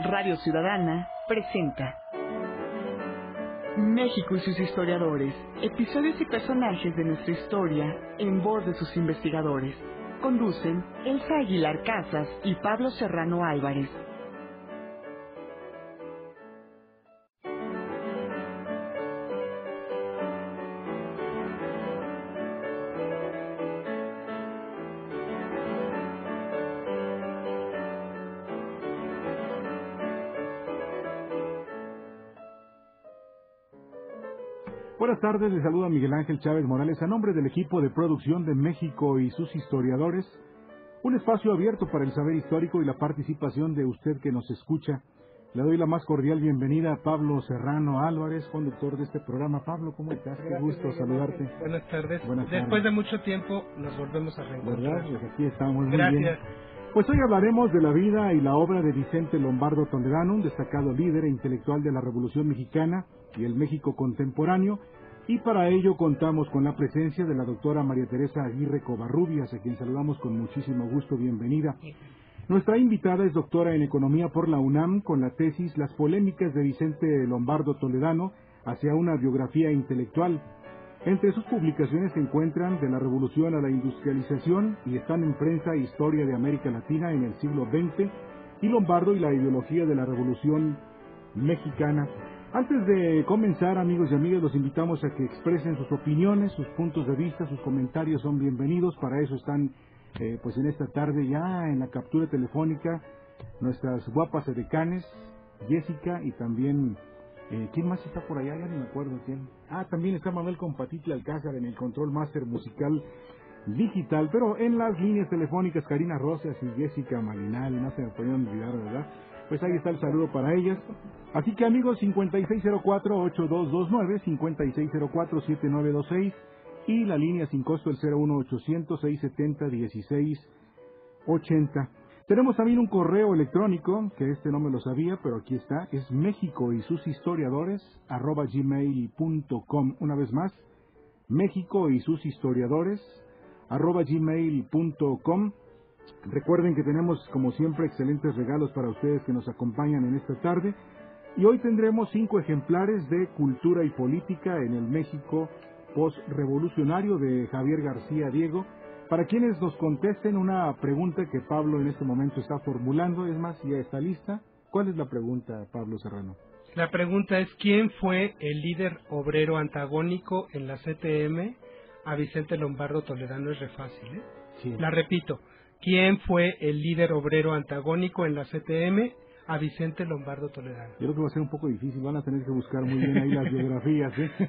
Radio Ciudadana presenta México y sus historiadores, episodios y personajes de nuestra historia en voz de sus investigadores. Conducen Elsa Aguilar Casas y Pablo Serrano Álvarez. Buenas tardes, les saluda Miguel Ángel Chávez Morales a nombre del equipo de producción de México y sus historiadores. Un espacio abierto para el saber histórico y la participación de usted que nos escucha. Le doy la más cordial bienvenida a Pablo Serrano Álvarez, conductor de este programa. Pablo, ¿cómo estás? Qué gusto saludarte. Buenas tardes. Buenas tardes. Después de mucho tiempo nos volvemos a reencontrar. Pues aquí estamos muy Gracias. bien. Pues hoy hablaremos de la vida y la obra de Vicente Lombardo Toledano, un destacado líder e intelectual de la Revolución Mexicana y el México contemporáneo, y para ello contamos con la presencia de la doctora María Teresa Aguirre Covarrubias, a quien saludamos con muchísimo gusto. Bienvenida. Nuestra invitada es doctora en Economía por la UNAM con la tesis Las polémicas de Vicente Lombardo Toledano hacia una biografía intelectual. Entre sus publicaciones se encuentran De la Revolución a la Industrialización y están en Prensa e Historia de América Latina en el siglo XX y Lombardo y la ideología de la Revolución Mexicana. Antes de comenzar, amigos y amigas, los invitamos a que expresen sus opiniones, sus puntos de vista, sus comentarios son bienvenidos. Para eso están, eh, pues en esta tarde ya en la captura telefónica, nuestras guapas edecanes, Jessica y también, eh, ¿quién más está por allá? Ya ni me acuerdo quién. Ah, también está Manuel Compatitla Alcázar en el control máster musical digital, pero en las líneas telefónicas Karina Rosas y Jessica Malinal, no se me pueden olvidar, ¿verdad? Pues ahí está el saludo para ellas. Así que amigos, 5604-8229, 5604-7926 y la línea sin costo el 01800-670-1680. Tenemos también un correo electrónico, que este no me lo sabía, pero aquí está, es México y sus historiadores, arroba gmail.com. Una vez más, México y sus historiadores, arroba gmail.com. Recuerden que tenemos, como siempre, excelentes regalos para ustedes que nos acompañan en esta tarde. Y hoy tendremos cinco ejemplares de Cultura y Política en el México postrevolucionario de Javier García Diego, para quienes nos contesten una pregunta que Pablo en este momento está formulando. Es más, ya está lista. ¿Cuál es la pregunta, Pablo Serrano? La pregunta es ¿quién fue el líder obrero antagónico en la CTM a Vicente Lombardo Toledano? Es re fácil, ¿eh? Sí. La repito. ¿Quién fue el líder obrero antagónico en la CTM a Vicente Lombardo Toledano? Yo creo que va a ser un poco difícil, van a tener que buscar muy bien ahí las biografías. ¿eh?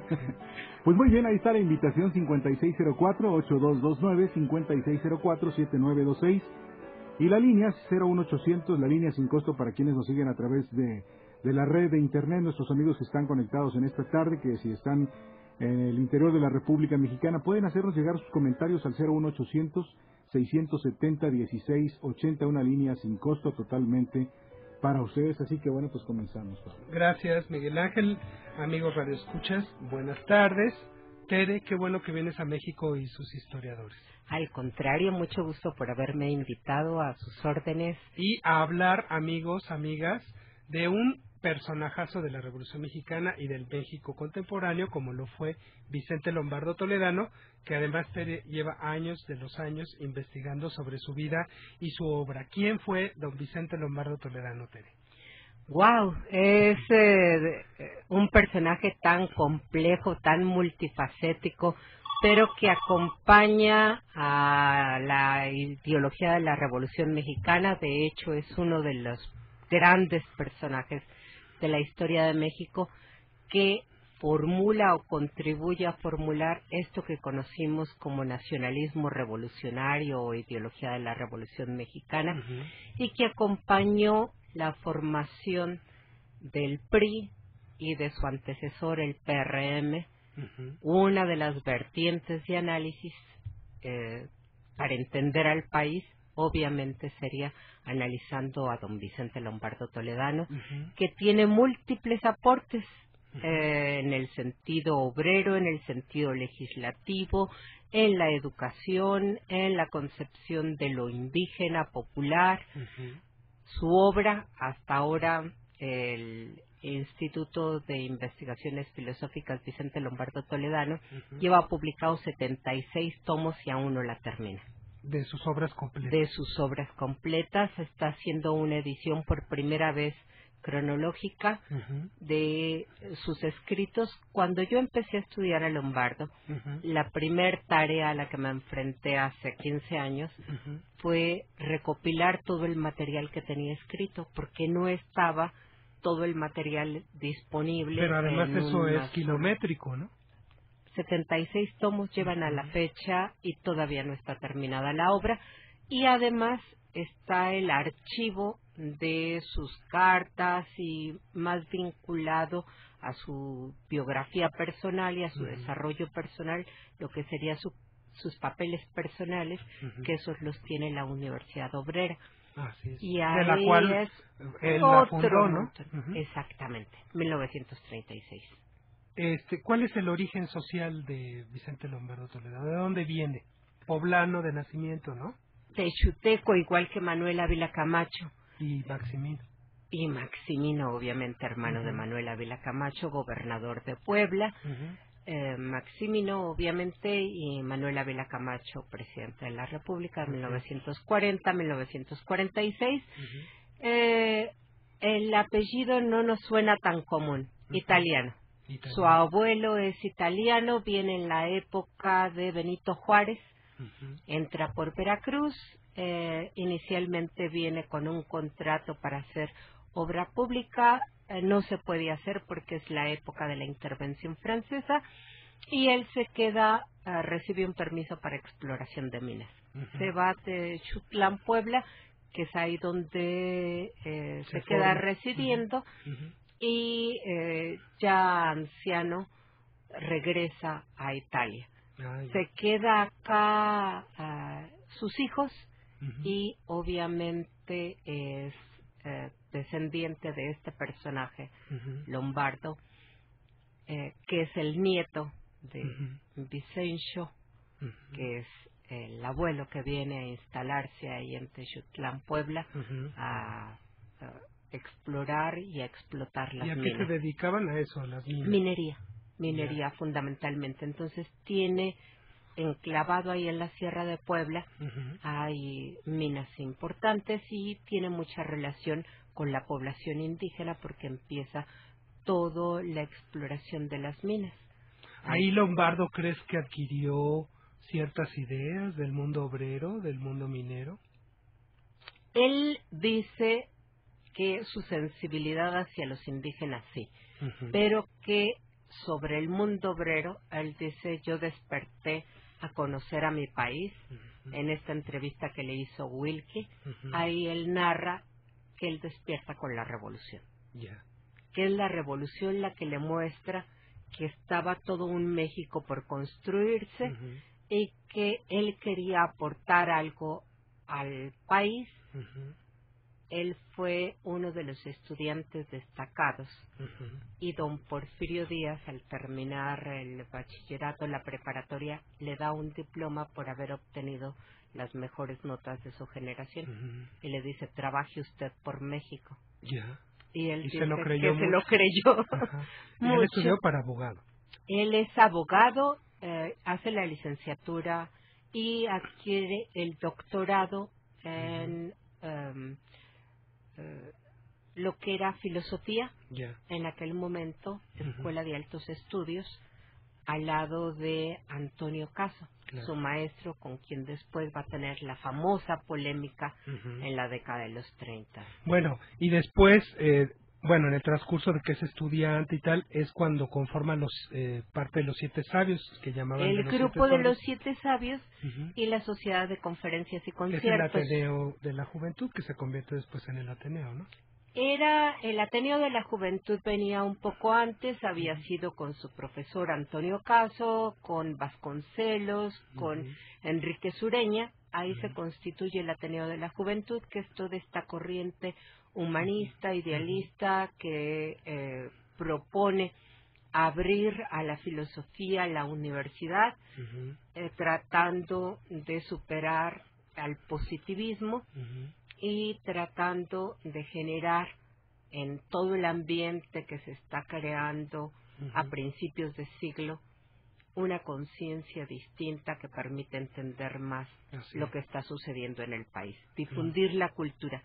Pues muy bien, ahí está la invitación 5604-8229, 5604-7926 y la línea 01800, la línea sin costo para quienes nos siguen a través de, de la red de internet, nuestros amigos que están conectados en esta tarde, que si están en el interior de la República Mexicana, pueden hacernos llegar sus comentarios al 01800 670 1680, una línea sin costo totalmente para ustedes. Así que bueno, pues comenzamos. Pablo. Gracias, Miguel Ángel. Amigos Radio Escuchas, buenas tardes. Tere, qué bueno que vienes a México y sus historiadores. Al contrario, mucho gusto por haberme invitado a sus órdenes. Y a hablar, amigos, amigas, de un personajazo de la Revolución Mexicana y del México contemporáneo, como lo fue Vicente Lombardo Toledano, que además lleva años de los años investigando sobre su vida y su obra. ¿Quién fue don Vicente Lombardo Toledano, Tere? Wow, es eh, un personaje tan complejo, tan multifacético, pero que acompaña a la ideología de la Revolución Mexicana. De hecho, es uno de los grandes personajes de la historia de México que formula o contribuye a formular esto que conocimos como nacionalismo revolucionario o ideología de la Revolución Mexicana y que acompañó la formación del PRI y de su antecesor el PRM, una de las vertientes de análisis eh, para entender al país obviamente sería analizando a don Vicente Lombardo Toledano, que tiene múltiples aportes eh, en el sentido obrero, en el sentido legislativo, en la educación, en la concepción de lo indígena popular. Su obra, hasta ahora, el Instituto de Investigaciones Filosóficas Vicente Lombardo Toledano, lleva publicado 76 tomos y aún no la termina. De sus obras completas. De sus obras completas. Está haciendo una edición por primera vez cronológica de sus escritos. Cuando yo empecé a estudiar a Lombardo, la primer tarea a la que me enfrenté hace 15 años fue recopilar todo el material que tenía escrito, porque no estaba todo el material disponible. Pero además eso es kilométrico, ¿no? 76 tomos llevan a la fecha y todavía no está terminada la obra. Y además está el archivo de sus cartas y más vinculado a su biografía personal y a su desarrollo personal, lo que sería sus papeles personales, que esos los tiene la Universidad Obrera. Y de la cual es él fundó, ¿no? Exactamente, 1936. Este, ¿Cuál es el origen social de Vicente Lombardo Toledo? ¿De dónde viene? Poblano de nacimiento, ¿no? Chuteco, igual que Manuel Ávila Camacho. Y Maximino. Y Maximino, obviamente, hermano de Manuel Ávila Camacho, gobernador de Puebla. Eh, Maximino, obviamente, y Manuel Ávila Camacho, presidente de la República, 1940-1946. Eh, el apellido no nos suena tan común, italiano. Su abuelo es italiano, viene en la época de Benito Juárez, entra por Veracruz, eh, inicialmente viene con un contrato para hacer obra pública, eh, no se puede hacer porque es la época de la intervención francesa y él se queda, uh, recibe un permiso para exploración de minas. Se va de Chutlán, Puebla, que es ahí donde eh, se, queda residiendo y eh, ya anciano regresa a Italia. Se queda acá sus hijos y obviamente es eh, descendiente de este personaje lombardo, eh, que es el nieto de Vicencio, que es el abuelo que viene a instalarse ahí en Texutlán, Puebla, a, explorar y a explotar las minas. ¿Y a qué se dedicaban a eso, a las minas? Minería, minería fundamentalmente. Entonces tiene enclavado ahí en la Sierra de Puebla hay minas importantes y tiene mucha relación con la población indígena porque empieza toda la exploración de las minas. Ahí Lombardo crees que adquirió ciertas ideas del mundo obrero, del mundo minero. Él dice que su sensibilidad hacia los indígenas sí, pero que sobre el mundo obrero, él dice, yo desperté a conocer a mi país. En esta entrevista que le hizo Wilkie, ahí él narra que él despierta con la revolución. Que es la revolución la que le muestra que estaba todo un México por construirse y que él quería aportar algo al país él fue uno de los estudiantes destacados y don Porfirio Díaz al terminar el bachillerato, la preparatoria, le da un diploma por haber obtenido las mejores notas de su generación y le dice trabaje usted por México. Y él se lo creyó. Que se lo creyó. él estudió para abogado. Él es abogado, eh, hace la licenciatura y adquiere el doctorado en eh, lo que era filosofía en aquel momento, Escuela de Altos Estudios, al lado de Antonio Caso, su maestro con quien después va a tener la famosa polémica en la década de los 30. Bueno, y después, eh, bueno, en el transcurso de que es estudiante y tal, es cuando conforman los eh, parte de los siete sabios que llamaban el grupo de los siete sabios y la sociedad de conferencias y conciertos. Es el Ateneo de la Juventud que se convierte después en el Ateneo, ¿no? Era el Ateneo de la Juventud venía un poco antes, había sido con su profesor Antonio Caso, con Vasconcelos, con Enrique Sureña, ahí se constituye el Ateneo de la Juventud, que es toda esta corriente humanista, idealista, que eh, propone abrir a la filosofía la universidad, eh, tratando de superar al positivismo y tratando de generar en todo el ambiente que se está creando a principios de siglo una conciencia distinta que permite entender más Así lo que está sucediendo en el país, difundir la cultura.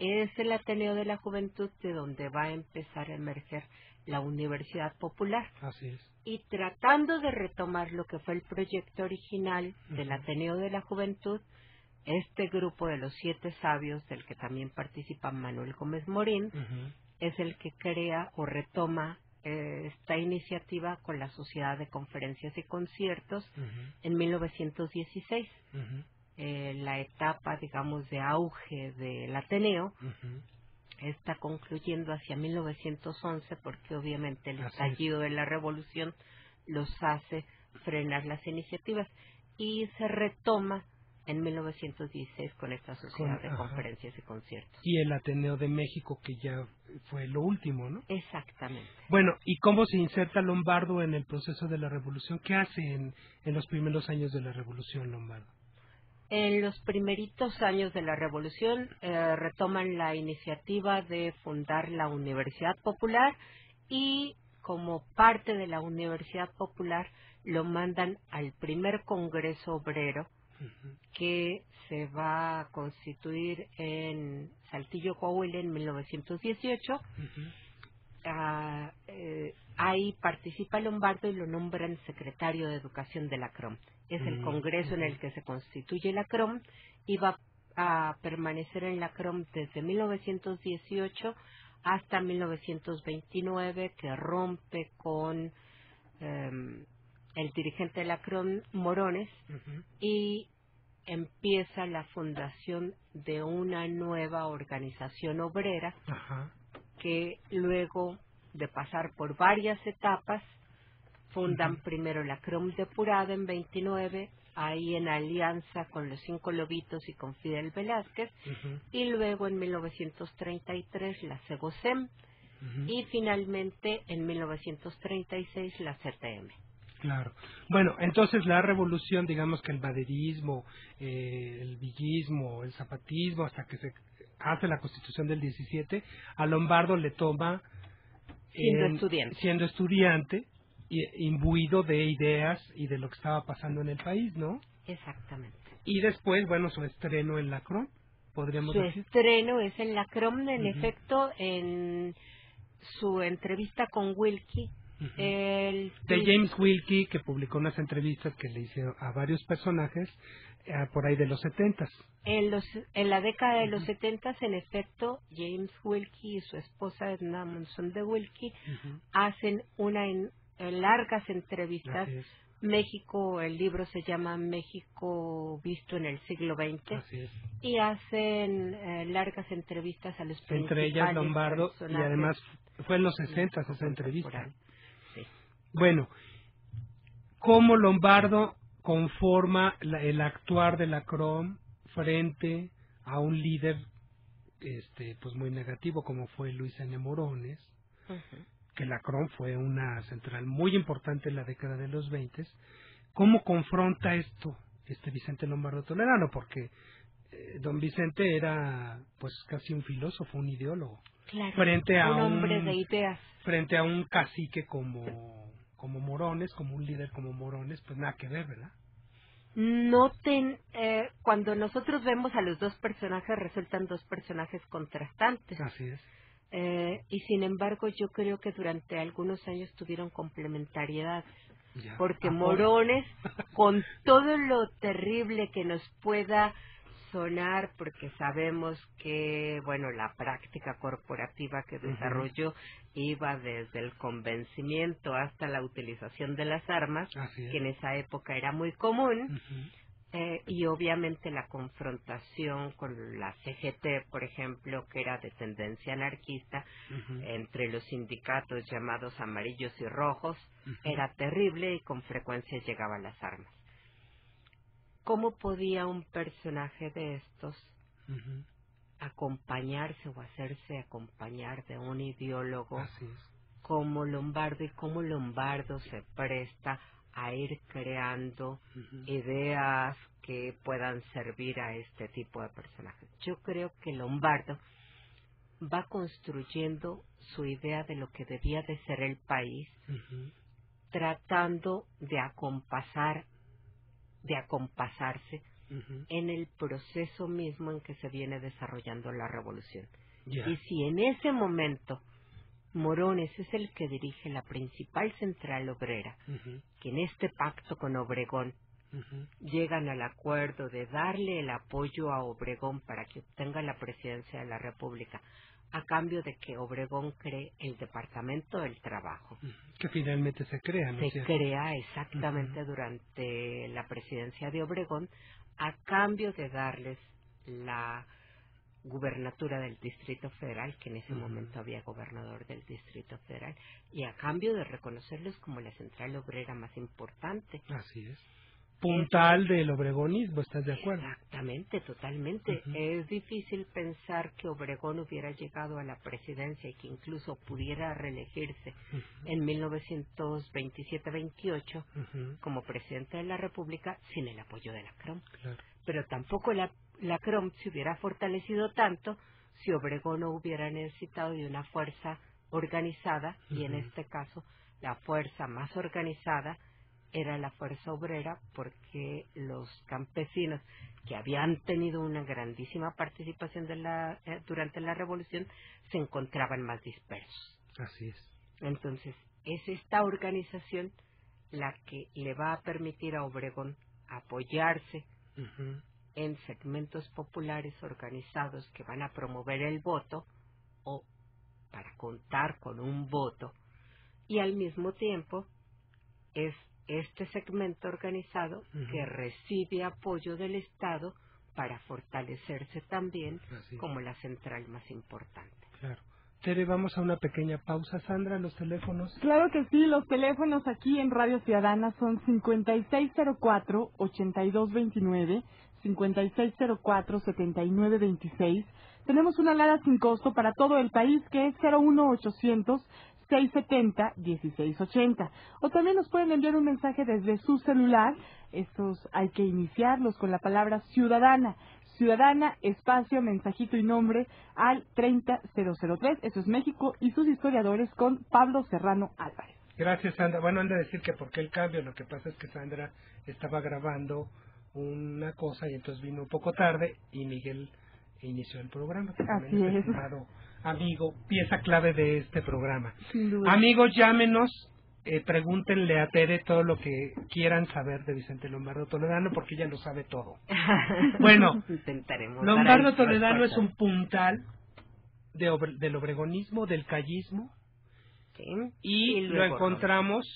Es el Ateneo de la Juventud de donde va a empezar a emerger la Universidad Popular Así es. y tratando de retomar lo que fue el proyecto original del. Ateneo de la Juventud, este grupo de los siete sabios, del que también participa Manuel Gómez Morín, es el que crea o retoma eh, esta iniciativa con la Sociedad de Conferencias y Conciertos en 1916. ujú, Eh, la etapa, digamos, de auge del Ateneo ujú. está concluyendo hacia 1911 porque obviamente el estallido de la revolución los hace frenar las iniciativas y se retoma en 1916 con esta sociedad Con- de ajá. conferencias y conciertos. Y el Ateneo de México, que ya fue lo último, ¿no? Exactamente. Bueno, ¿y cómo se inserta Lombardo en el proceso de la revolución? ¿Qué hace en, en los primeros años de la revolución Lombardo? En los primeritos años de la revolución eh, retoman la iniciativa de fundar la Universidad Popular y como parte de la Universidad Popular lo mandan al primer Congreso Obrero que se va a constituir en Saltillo, Coahuila en 1918. ujú, Ah, eh, ahí participa Lombardo y lo nombran secretario de Educación de la CROM. Es el Mm, congreso en el que se constituye la CROM y va a permanecer en la CROM desde 1918 hasta 1929 que rompe con em, el dirigente de la CROM, Morones, y empieza la fundación de una nueva organización obrera que luego de pasar por varias etapas fundan primero la CROM depurada en 29 ahí en alianza con los cinco lobitos y con Fidel Velázquez ujú, y luego en 1933 la CEGOSEM ujú. y finalmente en 1936 la CTM. Claro. Bueno, entonces la revolución, digamos que el maderismo, eh, el villismo, el zapatismo, hasta que se hace la constitución del 17, a Lombardo le toma... Siendo estudiante. Siendo estudiante, imbuido de ideas y de lo que estaba pasando en el país, ¿no? Exactamente. Y después, bueno, su estreno en la CRON, podríamos Su decir. estreno es en la CROM, en Ujú. efecto, en su entrevista con Wilkie. El de James Wilkie, que publicó unas entrevistas que le hicieron a varios personajes eh, por ahí de los setentas. En, los, en la década de los setentas, en efecto, James Wilkie y su esposa Edna Monson de Wilkie hacen una largas entrevistas. México, el libro se llama México visto en el siglo XX y hacen eh, largas entrevistas a los Entre ellas principales Lombardo y además fue en los de sesentas México esa entrevista. Sí. Bueno, ¿cómo Lombardo conforma la- el actuar de la CROM frente a un líder este pues muy negativo como fue Luis N. Morones? Que la CROM fue una central muy importante en la década de los 20, ¿cómo confronta esto este Vicente Lombardo Toledano? Porque eh, don Vicente era pues casi un filósofo, un ideólogo, Claro, frente a un hombre de ideas. frente a un cacique como como Morones, como un líder como Morones, pues nada que ver, ¿verdad? Noten, eh, cuando nosotros vemos a los dos personajes, resultan dos personajes contrastantes. Así es. Eh, y sin embargo, yo creo que durante algunos años tuvieron complementariedad. Ya. Porque. Morones, con todo lo terrible que nos pueda sonar, porque sabemos que, bueno, la práctica corporativa que desarrolló iba desde el convencimiento hasta la utilización de las armas, es. que en esa época era muy común. Eh, y obviamente la confrontación con la CGT, por ejemplo, que era de tendencia anarquista, entre los sindicatos llamados amarillos y rojos, era terrible y con frecuencia llegaba a las armas. ¿Cómo podía un personaje de estos acompañarse o hacerse acompañar de un ideólogo como Lombardo y cómo Lombardo se presta a ir creando ideas que puedan servir a este tipo de personajes. Yo creo que Lombardo va construyendo su idea de lo que debía de ser el país, tratando de acompasar, de acompasarse en el proceso mismo en que se viene desarrollando la revolución. Y si en ese momento Morones es el que dirige la principal central obrera, que en este pacto con Obregón llegan al acuerdo de darle el apoyo a Obregón para que obtenga la presidencia de la República, a cambio de que Obregón cree el Departamento del Trabajo. Que finalmente se crea, ¿no? Se crea exactamente durante la presidencia de Obregón, a cambio de darles la gubernatura del Distrito Federal, que en ese momento había gobernador del Distrito Federal, y a cambio de reconocerlos como la central obrera más importante. Así es puntal del obregonismo, ¿estás de acuerdo? Exactamente, totalmente. Es difícil pensar que Obregón hubiera llegado a la presidencia y que incluso pudiera reelegirse en 1927-28 como presidente de la República sin el apoyo de la CROM. Pero tampoco la, la CROM se hubiera fortalecido tanto si Obregón no hubiera necesitado de una fuerza organizada y en este caso la fuerza más organizada era la fuerza obrera porque los campesinos que habían tenido una grandísima participación de la, eh, durante la revolución se encontraban más dispersos. Así es. Entonces, es esta organización la que le va a permitir a Obregón apoyarse en segmentos populares organizados que van a promover el voto o para contar con un voto y al mismo tiempo es este segmento organizado que recibe apoyo del Estado para fortalecerse también como la central más importante. Claro. Tere, vamos a una pequeña pausa. Sandra, los teléfonos. Claro que sí, los teléfonos aquí en Radio Ciudadana son 5604-8229, 5604-7926. Tenemos una alada sin costo para todo el país que es 01800 670-1680. O también nos pueden enviar un mensaje desde su celular. Estos hay que iniciarlos con la palabra ciudadana. Ciudadana, espacio, mensajito y nombre al 30003. Eso es México y sus historiadores con Pablo Serrano Álvarez. Gracias, Sandra. Bueno, han de decir que por qué el cambio. Lo que pasa es que Sandra estaba grabando una cosa y entonces vino un poco tarde y Miguel inició el programa. Así es amigo, pieza clave de este programa. Amigos, llámenos, eh, pregúntenle a Tere todo lo que quieran saber de Vicente Lombardo Toledano, porque ella lo sabe todo. bueno, Lombardo Toledano es un puntal de del obregonismo, del callismo, y, lo encontramos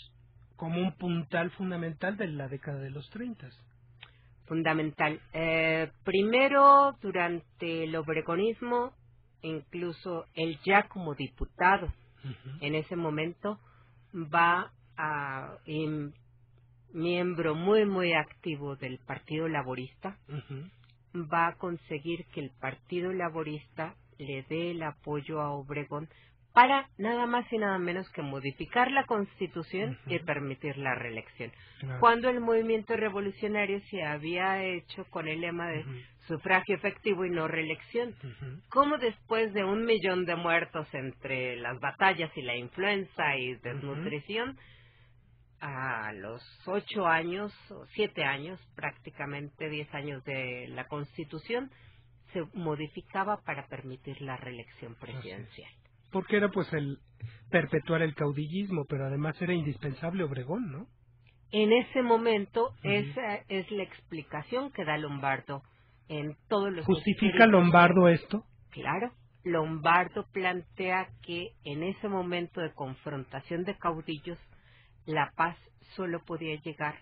como un puntal fundamental de la década de los 30 fundamental. Eh, primero, durante el obregonismo, incluso él ya como diputado en ese momento va a miembro muy muy activo del Partido Laborista va a conseguir que el Partido Laborista le dé el apoyo a Obregón para nada más y nada menos que modificar la Constitución y permitir la reelección. Cuando el movimiento revolucionario se había hecho con el lema de sufragio efectivo y no reelección. Como después de un millón de muertos entre las batallas y la influenza y desnutrición, a los ocho años, o siete años, prácticamente diez años de la Constitución, se modificaba para permitir la reelección presidencial porque era pues el perpetuar el caudillismo, pero además era indispensable Obregón, ¿no? En ese momento esa es la explicación que da Lombardo en todos los ¿Justifica Lombardo esto? Claro. Lombardo plantea que en ese momento de confrontación de caudillos la paz solo podía llegar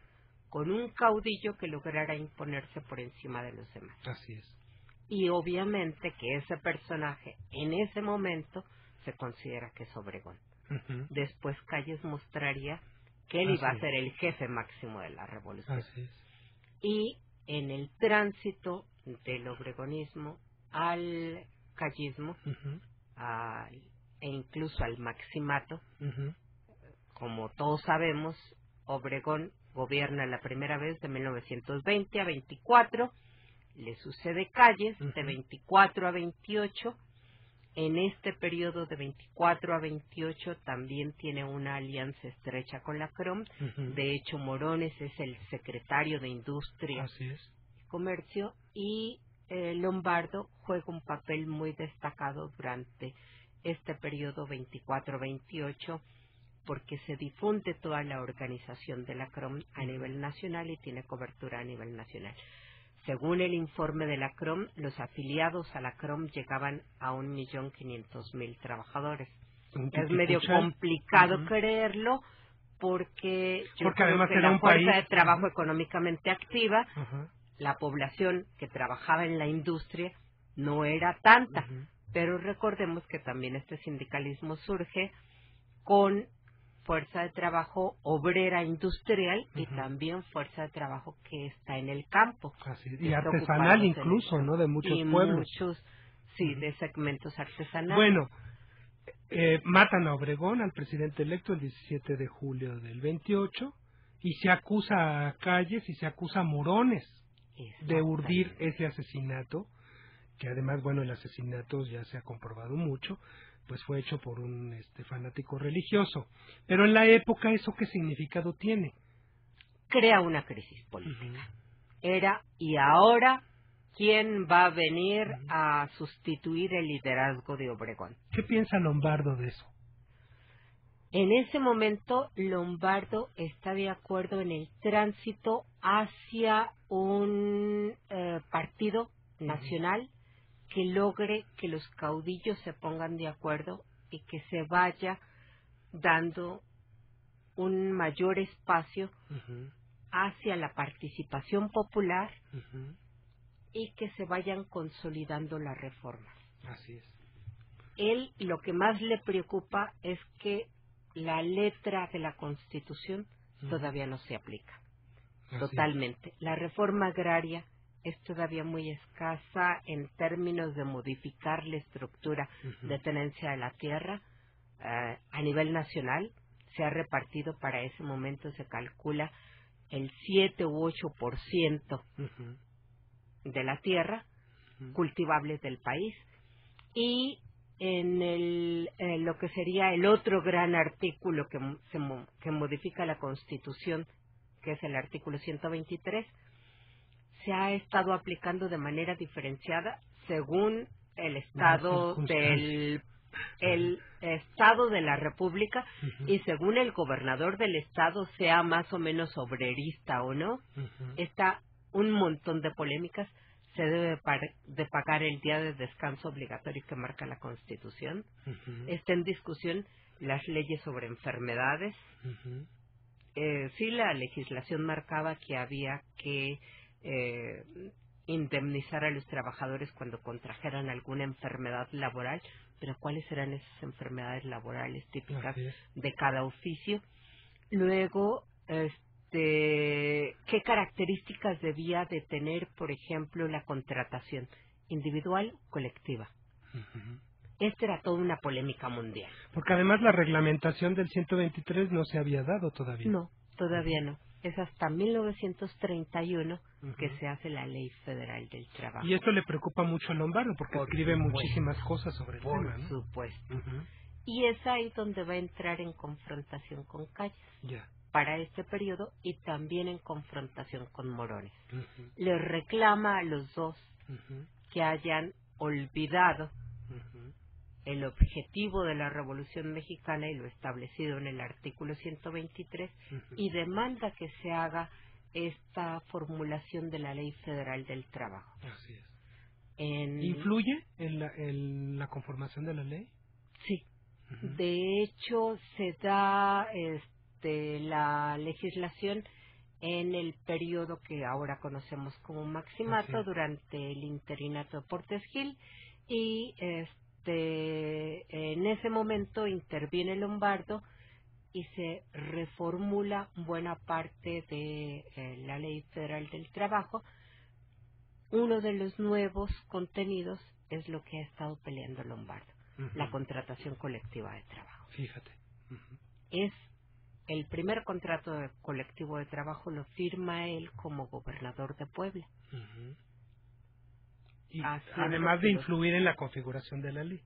con un caudillo que lograra imponerse por encima de los demás. Así es. Y obviamente que ese personaje en ese momento se considera que es Obregón. Después Calles mostraría que él iba a ser el jefe máximo de la revolución. Y en el tránsito del obregonismo al callismo, al e incluso al maximato. Como todos sabemos, Obregón gobierna la primera vez de 1920 a 24, le sucede Calles de 24 a 28. En este periodo de 24 a 28 también tiene una alianza estrecha con la CROM. De hecho, Morones es el secretario de Industria y Comercio y eh, Lombardo juega un papel muy destacado durante este periodo 24-28 porque se difunde toda la organización de la CROM a nivel nacional y tiene cobertura a nivel nacional. Según el informe de la CROM, los afiliados a la CROM llegaban a un millón quinientos mil trabajadores. Es medio complicado creerlo porque, yo creo que la fuerza de trabajo económicamente activa, la población que trabajaba en la industria no era tanta. Pero recordemos que también este sindicalismo surge con fuerza de trabajo obrera industrial y también fuerza de trabajo que está en el campo. y artesanal incluso, ¿no? De muchos y pueblos. Muchos, sí, de segmentos artesanales. Bueno, eh, matan a Obregón, al presidente electo, el 17 de julio del 28, y se acusa a Calles y se acusa a Morones de urdir ese asesinato, que además, bueno, el asesinato ya se ha comprobado mucho, pues fue hecho por un este, fanático religioso. Pero en la época, ¿eso qué significado tiene? Crea una crisis política. Era y ahora, ¿quién va a venir a sustituir el liderazgo de Obregón? ¿Qué piensa Lombardo de eso? En ese momento, Lombardo está de acuerdo en el tránsito hacia un eh, partido nacional que logre que los caudillos se pongan de acuerdo y que se vaya dando un mayor espacio hacia la participación popular y que se vayan consolidando las reformas. Así es. Él lo que más le preocupa es que la letra de la Constitución todavía no se aplica. Totalmente. La reforma agraria es todavía muy escasa en términos de modificar la estructura de tenencia de la tierra. Eh, a nivel nacional. Se ha repartido para ese momento, se calcula el 7 u 8% de la tierra cultivable del país. Y en el, lo que sería el otro gran artículo que, que modifica la Constitución, que es el artículo 123, se ha estado aplicando de manera diferenciada según el estado del el estado de la República y según el gobernador del estado sea más o menos obrerista o no está un montón de polémicas. Se debe de pagar el día de descanso obligatorio que marca la Constitución. Está en discusión las leyes sobre enfermedades. Eh, sí la legislación marcaba que había que eh, indemnizar a los trabajadores cuando contrajeran alguna enfermedad laboral, pero cuáles eran esas enfermedades laborales típicas de cada oficio. Luego, este, qué características debía de tener, por ejemplo, la contratación individual o colectiva. Esta era toda una polémica mundial. Porque además la reglamentación del 123 no se había dado todavía. No, todavía no es hasta 1931 que se hace la Ley Federal del Trabajo. Y esto le preocupa mucho a Lombardo porque escribe muchísimas cosas sobre el Por supuesto. Y es ahí donde va a entrar en confrontación con Calles. Para este periodo y también en confrontación con Morones. Le reclama a los dos que hayan olvidado el objetivo de la Revolución Mexicana y lo establecido en el artículo 123 y demanda que se haga esta formulación de la Ley Federal del Trabajo. Así es. ¿Influye en la, conformación de la ley? Sí. De hecho, se da este, la legislación en el periodo que ahora conocemos como maximato durante el interinato de Portes Gil y este, en ese momento interviene Lombardo y se reformula buena parte de eh, la Ley Federal del Trabajo. Uno de los nuevos contenidos es lo que ha estado peleando Lombardo. la contratación colectiva de trabajo. Fíjate. Es el primer contrato colectivo de trabajo lo firma él como gobernador de Puebla. Y además de influir en la configuración de la ley.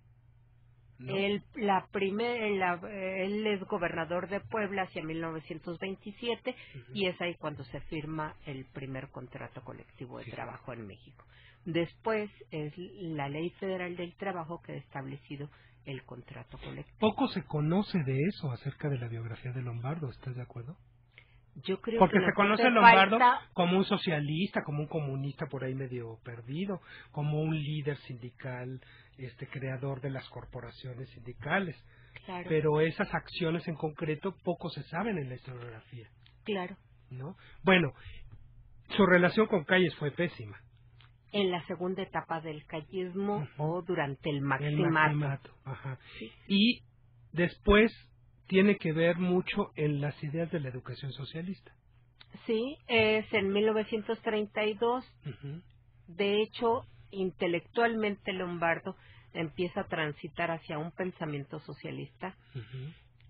Él, la primer, la, él es gobernador de Puebla hacia 1927 y es ahí cuando se firma el primer contrato colectivo de trabajo en México. Después es la Ley Federal del Trabajo que ha establecido el contrato colectivo. Poco se conoce de eso acerca de la biografía de Lombardo, ¿estás de acuerdo? Yo creo Porque que se conoce a Lombardo como un socialista, como un comunista por ahí medio perdido, como un líder sindical, este creador de las corporaciones sindicales. Claro. Pero esas acciones en concreto poco se saben en la historiografía. Claro. ¿No? Bueno, su relación con Calles fue pésima. En la segunda etapa del callismo o durante el maximato. Ajá. Y después tiene que ver mucho en las ideas de la educación socialista. Sí, es en 1932. De hecho, intelectualmente Lombardo empieza a transitar hacia un pensamiento socialista.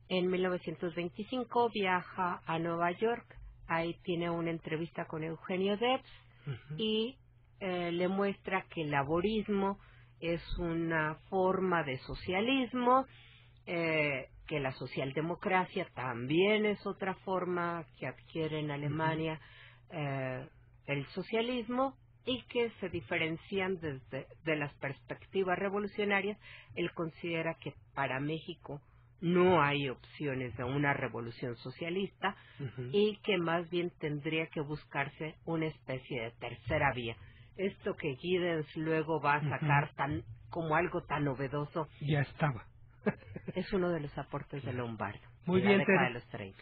En 1925 viaja a Nueva York, ahí tiene una entrevista con Eugenio Debs y eh, le muestra que el laborismo es una forma de socialismo, eh, que la socialdemocracia también es otra forma que adquiere en Alemania eh, el socialismo y que se diferencian desde de las perspectivas revolucionarias, él considera que para México no hay opciones de una revolución socialista y que más bien tendría que buscarse una especie de tercera vía. Esto que Giddens luego va a sacar tan como algo tan novedoso. Ya estaba. es uno de los aportes de Lombardo. Muy bien, de los 30.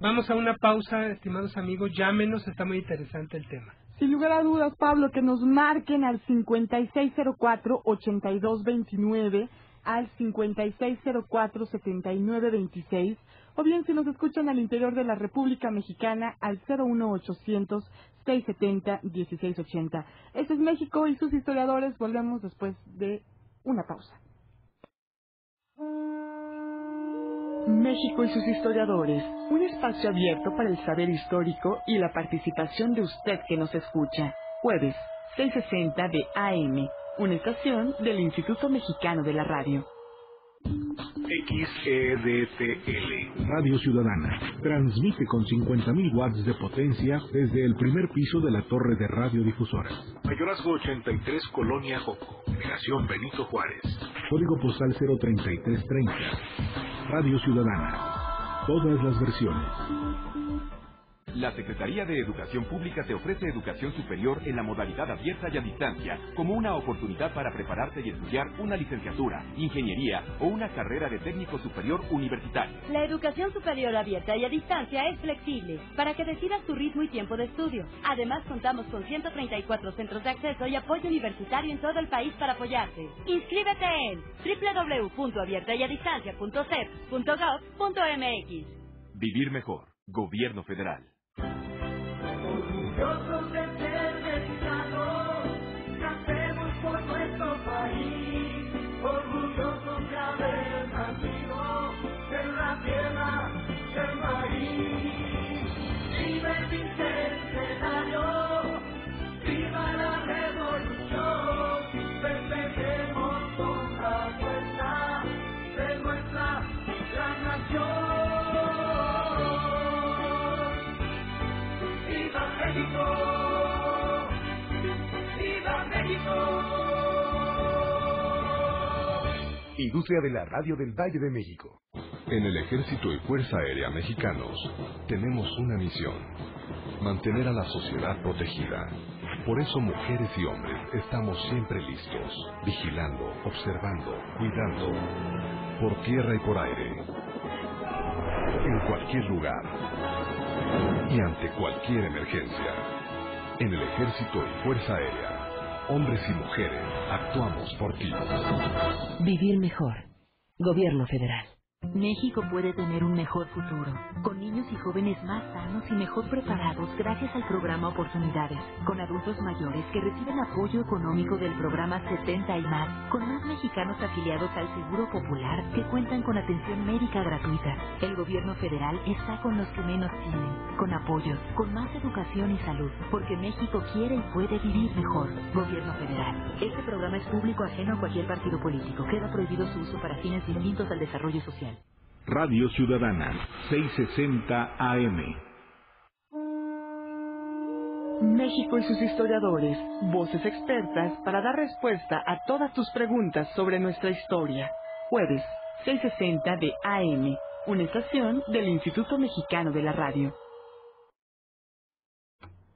Vamos a una pausa, estimados amigos. Llámenos, está muy interesante el tema. Sin lugar a dudas, Pablo, que nos marquen al 5604-8229, al 5604-7926, o bien si nos escuchan al interior de la República Mexicana al 01800 670-1680. Este es México y sus historiadores. Volvemos después de una pausa. México y sus historiadores, un espacio abierto para el saber histórico y la participación de usted que nos escucha. Jueves, 6.60 de AM, una estación del Instituto Mexicano de la Radio. XEDTL, Radio Ciudadana, transmite con 50.000 watts de potencia desde el primer piso de la torre de radiodifusoras. Mayorazgo 83, Colonia Joco, Delegación Benito Juárez. Código postal 03330. Radio Ciudadana. Todas las versiones. La Secretaría de Educación Pública te ofrece educación superior en la modalidad abierta y a distancia, como una oportunidad para prepararte y estudiar una licenciatura, ingeniería o una carrera de técnico superior universitario. La educación superior abierta y a distancia es flexible, para que decidas tu ritmo y tiempo de estudio. Además, contamos con 134 centros de acceso y apoyo universitario en todo el país para apoyarte. Inscríbete en www.abiertayadistancia.cep.gov.mx. Vivir mejor. Gobierno Federal. Orgulloso Industria de la Radio del Valle de México. En el Ejército y Fuerza Aérea Mexicanos tenemos una misión, mantener a la sociedad protegida. Por eso mujeres y hombres estamos siempre listos, vigilando, observando, cuidando, por tierra y por aire, en cualquier lugar y ante cualquier emergencia. En el Ejército y Fuerza Aérea, hombres y mujeres, actuamos por ti. Vivir mejor. Gobierno Federal. México puede tener un mejor futuro, con niños y jóvenes más sanos y mejor preparados gracias al programa Oportunidades, con adultos mayores que reciben apoyo económico del programa 70 y más, con más mexicanos afiliados al Seguro Popular que cuentan con atención médica gratuita. El gobierno federal está con los que menos tienen, con apoyos, con más educación y salud, porque México quiere y puede vivir mejor. Gobierno federal. Este programa es público ajeno a cualquier partido político. Queda prohibido su uso para fines distintos al desarrollo social. Radio Ciudadana, 660 AM. México y sus historiadores, voces expertas para dar respuesta a todas tus preguntas sobre nuestra historia. Jueves, 660 de AM, una estación del Instituto Mexicano de la Radio.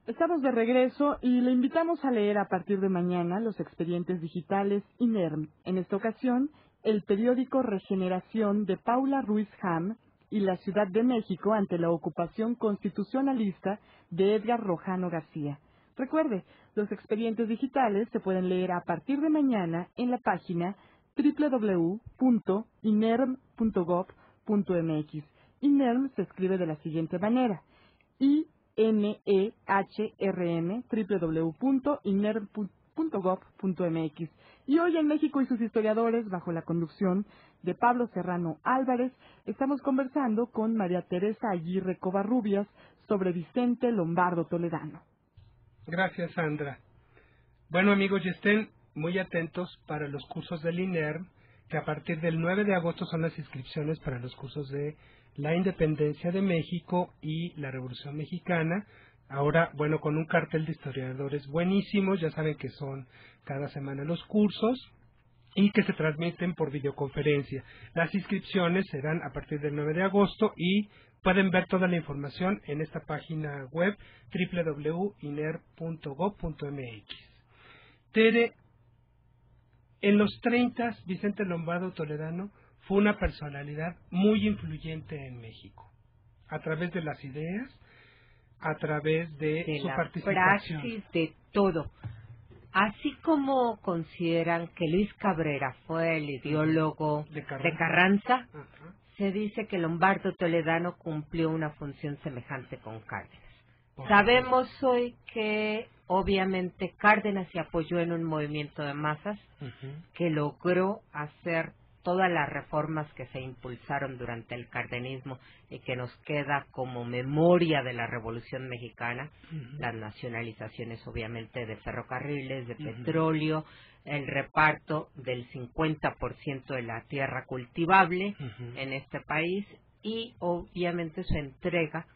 Estamos de regreso y le invitamos a leer a partir de mañana los expedientes digitales INERM. En esta ocasión, el periódico Regeneración de Paula Ruiz Ham y la Ciudad de México ante la ocupación constitucionalista de Edgar Rojano García. Recuerde, los expedientes digitales se pueden leer a partir de mañana en la página www.inerm.gov.mx. INERM se escribe de la siguiente manera: I N E H R M www.inerm.gov.mx y hoy en México y sus historiadores, bajo la conducción de Pablo Serrano Álvarez, estamos conversando con María Teresa Aguirre Covarrubias sobre Vicente Lombardo Toledano. Gracias, Sandra. Bueno, amigos, y estén muy atentos para los cursos del INER, que a partir del 9 de agosto son las inscripciones para los cursos de la independencia de México y la Revolución Mexicana. Ahora, bueno, con un cartel de historiadores buenísimos, ya saben que son cada semana los cursos y que se transmiten por videoconferencia. Las inscripciones serán a partir del 9 de agosto y pueden ver toda la información en esta página web www.iner.gov.mx. Tere, en los 30 Vicente Lombardo Toledano fue una personalidad muy influyente en México, a través de las ideas, a través de, su la participación. praxis, de todo. Así como consideran que Luis Cabrera fue el ideólogo De de Carranza. Se dice que Lombardo Toledano cumplió una función semejante con Cárdenas. Por Sabemos hoy que obviamente Cárdenas se apoyó en un movimiento de masas que logró hacer todas las reformas que se impulsaron durante el cardenismo y que nos queda como memoria de la Revolución Mexicana, las nacionalizaciones obviamente de ferrocarriles, de petróleo, el reparto del 50% de la tierra cultivable en este país y obviamente su entrega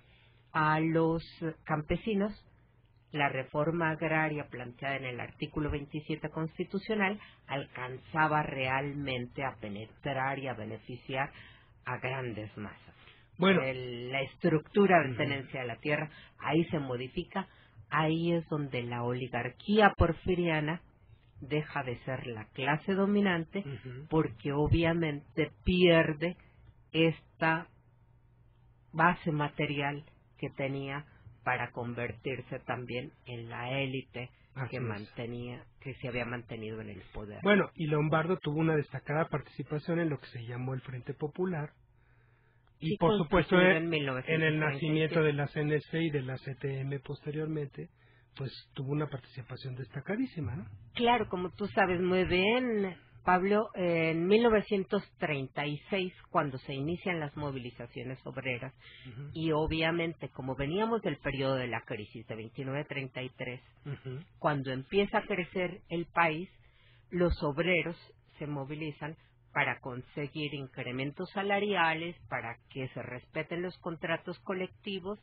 a los campesinos la reforma agraria planteada en el artículo 27 constitucional alcanzaba realmente a penetrar y a beneficiar a grandes masas. Bueno. El- la estructura de tenencia de la tierra ahí se modifica, ahí es donde la oligarquía porfiriana deja de ser la clase dominante porque obviamente pierde esta base material que tenía para convertirse también en la élite Así que mantenía que se había mantenido en el poder. Bueno, y Lombardo tuvo una destacada participación en lo que se llamó el Frente Popular. Y por supuesto constituido en, en en el 1937. nacimiento de la CNSP y de la CTM posteriormente, pues tuvo una participación destacadísima, ¿no? Claro, como tú sabes muy bien, Pablo, en 1936, cuando se inician las movilizaciones obreras, y obviamente como veníamos del periodo de la crisis de 29-33, Ujú. cuando empieza a crecer el país, los obreros se movilizan para conseguir incrementos salariales, para que se respeten los contratos colectivos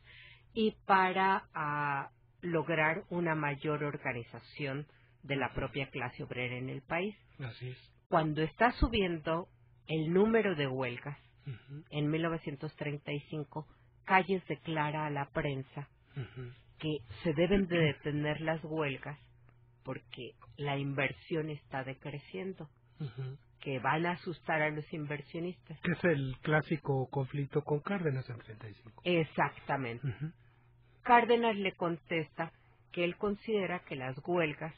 y para ah, lograr una mayor organización de la propia clase obrera en el país. Así es. Cuando está subiendo el número de huelgas, Ujú. en 1935, Calles declara a la prensa que se deben de detener las huelgas porque la inversión está decreciendo, que van a asustar a los inversionistas. Que es el clásico conflicto con Cárdenas en 35. Exactamente. Cárdenas le contesta que él considera que las huelgas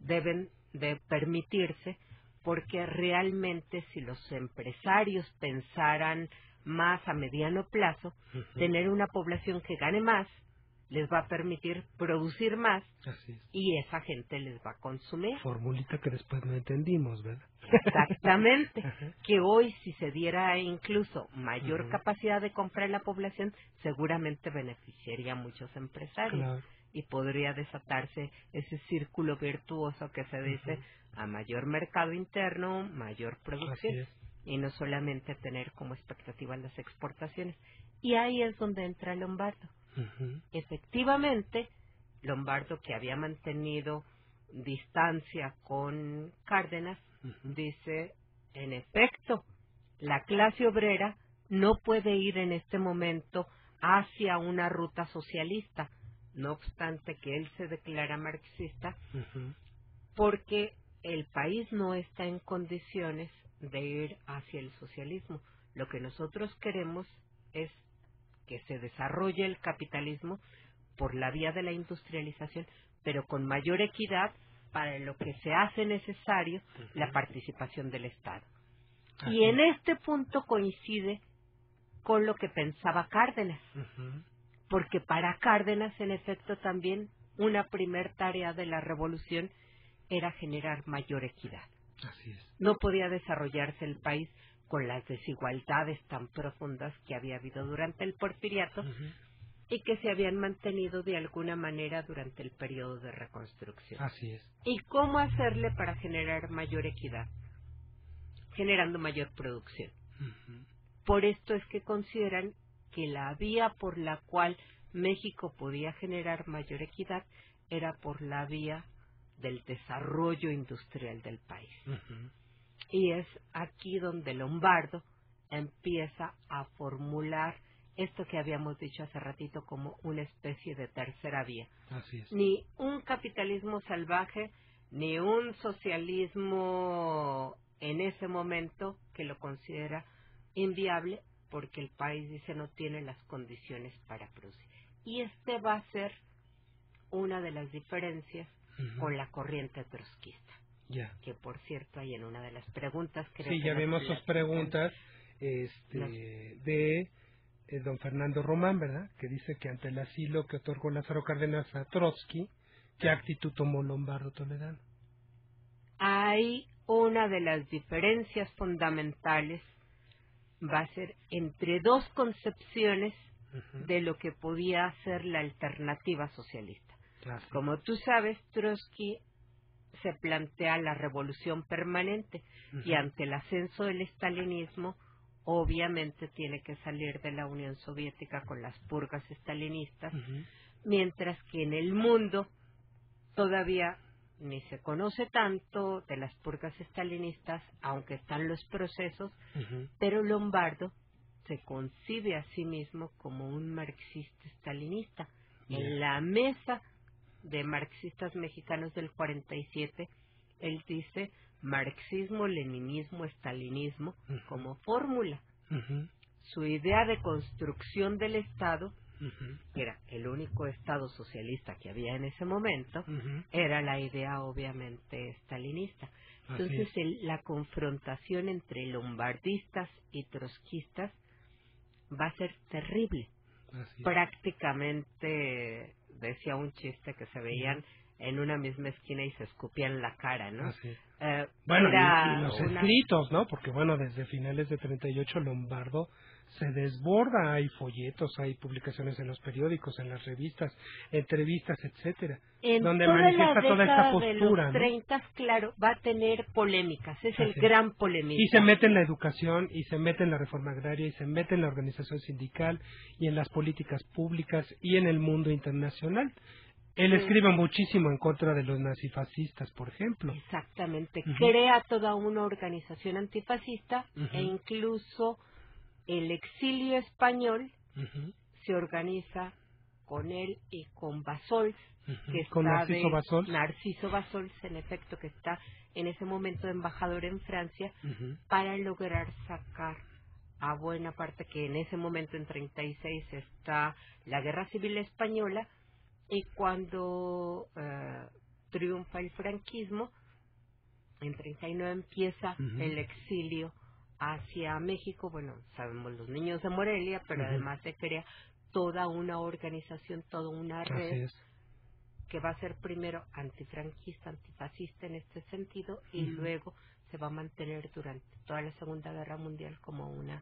deben de permitirse porque realmente si los empresarios pensaran más a mediano plazo, tener una población que gane más les va a permitir producir más Así es. y esa gente les va a consumir. Formulita que después no entendimos, ¿verdad? Exactamente. Ajá. que hoy si se diera incluso mayor capacidad de compra en la población, seguramente beneficiaría a muchos empresarios Claro. Y podría desatarse ese círculo virtuoso que se dice a mayor mercado interno, mayor producción y no solamente tener como expectativa las exportaciones. Y ahí es donde entra Lombardo. Efectivamente, Lombardo, que había mantenido distancia con Cárdenas, dice, en efecto, la clase obrera no puede ir en este momento hacia una ruta socialista, no obstante que él se declara marxista, porque el país no está en condiciones de ir hacia el socialismo. Lo que nosotros queremos es que se desarrolle el capitalismo por la vía de la industrialización, pero con mayor equidad para lo que se hace necesario la participación del Estado. Y en este punto coincide con lo que pensaba Cárdenas. Porque para Cárdenas, en efecto, también una primer tarea de la revolución era generar mayor equidad. Así es. No podía desarrollarse el país con las desigualdades tan profundas que había habido durante el porfiriato y que se habían mantenido de alguna manera durante el periodo de reconstrucción. Así es. ¿Y cómo hacerle para generar mayor equidad? Generando mayor producción. Por esto es que consideran que la vía por la cual México podía generar mayor equidad era por la vía del desarrollo industrial del país. Y es aquí donde Lombardo empieza a formular esto que habíamos dicho hace ratito como una especie de tercera vía. Así es. Ni un capitalismo salvaje, ni un socialismo en ese momento que lo considera inviable porque el país dice no tiene las condiciones para producir. Y este va a ser una de las diferencias con la corriente trotskista, Ya. que por cierto hay en una de las preguntas creo Sí, que ya vemos sus preguntas este, Las- de eh, don Fernando Román, ¿verdad? Que dice que ante el asilo que otorgó Lázaro Cárdenas a Trotsky, ¿qué actitud tomó Lombardo Toledano? hay una de las diferencias fundamentales va a ser entre dos concepciones de lo que podía ser la alternativa socialista. Como tú sabes, Trotsky se plantea la revolución permanente y ante el ascenso del estalinismo, obviamente tiene que salir de la Unión Soviética con las purgas estalinistas, mientras que en el mundo todavía ni se conoce tanto de las purgas estalinistas, aunque están los procesos, pero Lombardo se concibe a sí mismo como un marxista estalinista. En la mesa de marxistas mexicanos del 47, él dice marxismo, leninismo, estalinismo como fórmula. Su idea de construcción del Estado, Ujú. que era el único Estado socialista que había en ese momento, era la idea obviamente estalinista. Así Entonces es. el- la confrontación entre lombardistas y trotskistas va a ser terrible. Prácticamente decía un chiste que se veían en una misma esquina y se escupían la cara, ¿no? Así. Eh, Bueno, y- los una- escritos, ¿no? Porque, bueno, desde finales de 38 Lombardo se desborda, hay folletos, hay publicaciones en los periódicos, en las revistas, entrevistas, etcétera, En donde toda manifiesta la toda esta postura, de los ¿no? 30, claro, va a tener polémicas, es el Así es. gran polemista. Y se mete en la educación, y se mete en la reforma agraria, y se mete en la organización sindical, y en las políticas públicas, y en el mundo internacional. Él escribe muchísimo en contra de los nazifascistas, por ejemplo. Exactamente, Ujú. crea toda una organización antifascista Ujú. e incluso el exilio español se organiza con él y con Basols, que Con está Narciso de- Bassols. Narciso Basols, en efecto, que está en ese momento embajador en Francia, para lograr sacar a buena parte que en ese momento en 36 está la guerra civil española y cuando eh, triunfa el franquismo En 39 empieza el exilio hacia México. Bueno, sabemos los niños de Morelia, pero además se crea toda una organización, toda una red que va a ser primero antifranquista, antifascista en este sentido y luego se va a mantener durante toda la Segunda Guerra Mundial como una